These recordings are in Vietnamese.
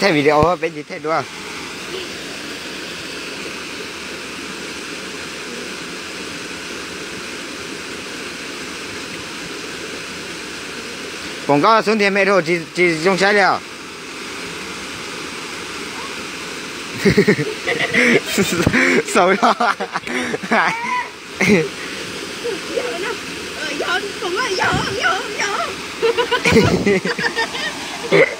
Thế video thôi, bên gì thế đúng không? Còn có xuống thì mẹ đồ chỉ, chỉ dùng trái đèo Xấu đó Ờ, giỡn, không có giỡn, giỡn, giỡn.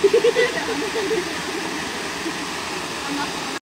聞いてくれてるから。